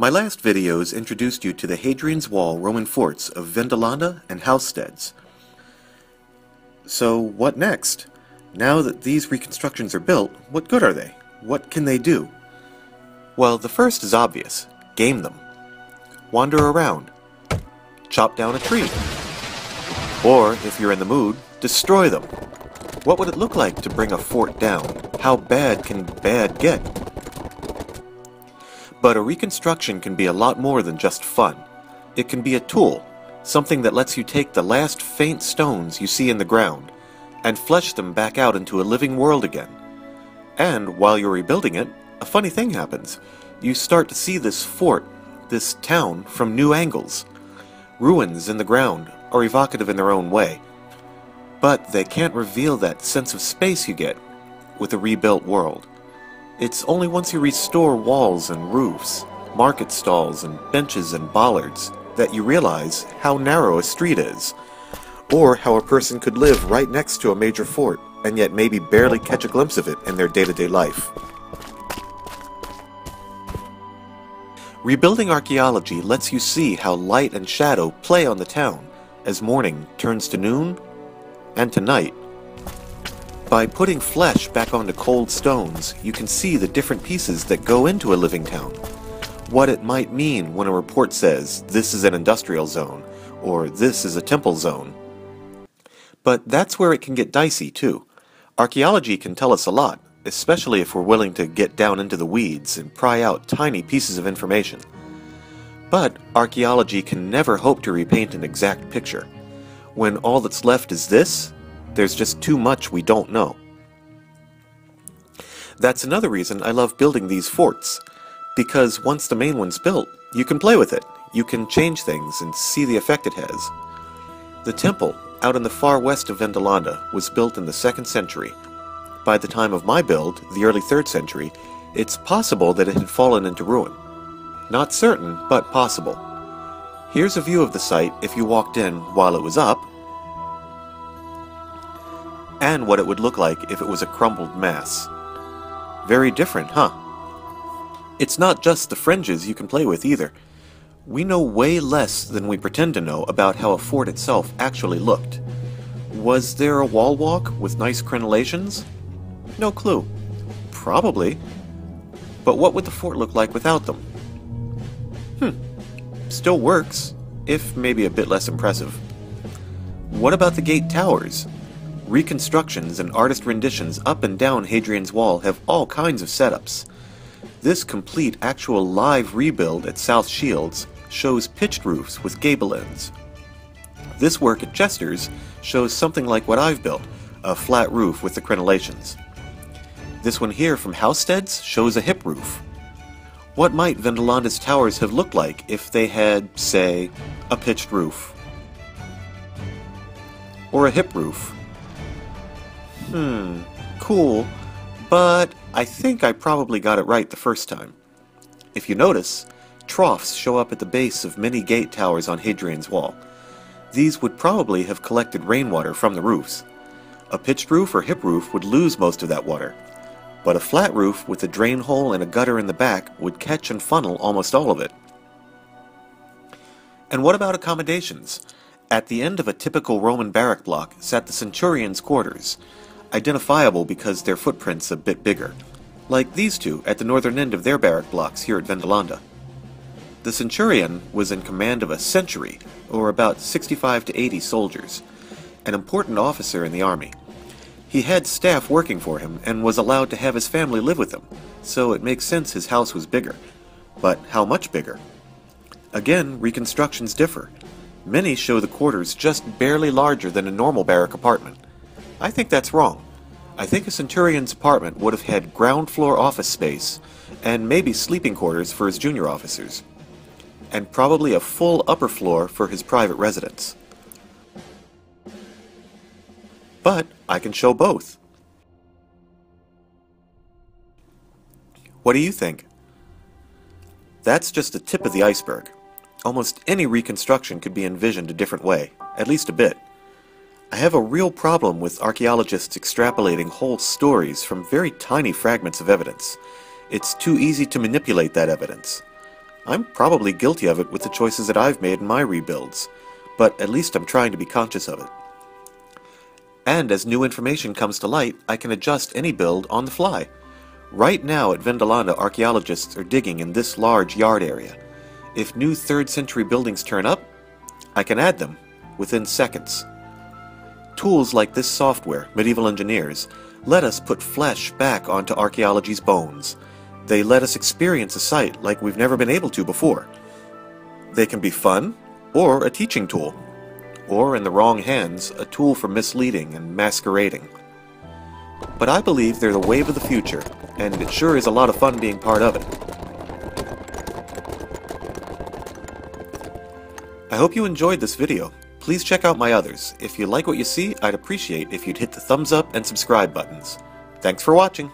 My last videos introduced you to the Hadrian's Wall Roman forts of Vindolanda and Housesteads. So what next? Now that these reconstructions are built, what good are they? What can they do? Well, the first is obvious. Game them. Wander around. Chop down a tree. Or, if you're in the mood, destroy them. What would it look like to bring a fort down? How bad can bad get? But a reconstruction can be a lot more than just fun. It can be a tool, something that lets you take the last faint stones you see in the ground and flesh them back out into a living world again. And while you're rebuilding it, a funny thing happens. You start to see this fort, this town, from new angles. Ruins in the ground are evocative in their own way, but they can't reveal that sense of space you get with a rebuilt world. It's only once you restore walls and roofs, market stalls and benches and bollards, that you realize how narrow a street is, or how a person could live right next to a major fort and yet maybe barely catch a glimpse of it in their day-to-day life. Rebuilding archaeology lets you see how light and shadow play on the town as morning turns to noon and to night. By putting flesh back onto cold stones, you can see the different pieces that go into a living town. What it might mean when a report says, this is an industrial zone, or this is a temple zone. But that's where it can get dicey, too. Archaeology can tell us a lot, especially if we're willing to get down into the weeds and pry out tiny pieces of information. But archaeology can never hope to repaint an exact picture. When all that's left is this, there's just too much we don't know. That's another reason I love building these forts, because once the main one's built, you can play with it, you can change things and see the effect it has. The temple, out in the far west of Vindolanda, was built in the 2nd century. By the time of my build, the early 3rd century, it's possible that it had fallen into ruin. Not certain, but possible. Here's a view of the site if you walked in while it was up, and what it would look like if it was a crumbled mass. Very different, huh? It's not just the fringes you can play with either. We know way less than we pretend to know about how a fort itself actually looked. Was there a wall walk with nice crenellations? No clue. Probably. But what would the fort look like without them? Hmm. Still works, if maybe a bit less impressive. What about the gate towers? Reconstructions and artist renditions up and down Hadrian's Wall have all kinds of setups. This complete actual live rebuild at South Shields shows pitched roofs with gable ends. This work at Chesters shows something like what I've built, a flat roof with the crenellations. This one here from Housesteads shows a hip roof. What might Vindolanda's towers have looked like if they had, say, a pitched roof? Or a hip roof? Hmm, cool, but I think I probably got it right the first time. If you notice, troughs show up at the base of many gate towers on Hadrian's Wall. These would probably have collected rainwater from the roofs. A pitched roof or hip roof would lose most of that water, but a flat roof with a drain hole and a gutter in the back would catch and funnel almost all of it. And what about accommodations? At the end of a typical Roman barrack block sat the centurion's quarters, identifiable because their footprint's a bit bigger, like these two at the northern end of their barrack blocks here at Vindolanda. The centurion was in command of a century, or about 65 to 80 soldiers, an important officer in the army. He had staff working for him and was allowed to have his family live with him, so it makes sense his house was bigger. But how much bigger? Again, reconstructions differ. Many show the quarters just barely larger than a normal barrack apartment. I think that's wrong. I think a centurion's apartment would have had ground floor office space, and maybe sleeping quarters for his junior officers, and probably a full upper floor for his private residence. But I can show both. What do you think? That's just the tip of the iceberg. Almost any reconstruction could be envisioned a different way, at least a bit. I have a real problem with archaeologists extrapolating whole stories from very tiny fragments of evidence. It's too easy to manipulate that evidence. I'm probably guilty of it with the choices that I've made in my rebuilds, but at least I'm trying to be conscious of it. And as new information comes to light, I can adjust any build on the fly. Right now at Vindolanda, archaeologists are digging in this large yard area. If new 3rd century buildings turn up, I can add them within seconds. Tools like this software, Medieval Engineers, let us put flesh back onto archaeology's bones. They let us experience a site like we've never been able to before. They can be fun, or a teaching tool, or in the wrong hands, a tool for misleading and masquerading. But I believe they're the wave of the future, and it sure is a lot of fun being part of it. I hope you enjoyed this video. Please check out my others. If you like what you see, I'd appreciate if you'd hit the thumbs up and subscribe buttons. Thanks for watching!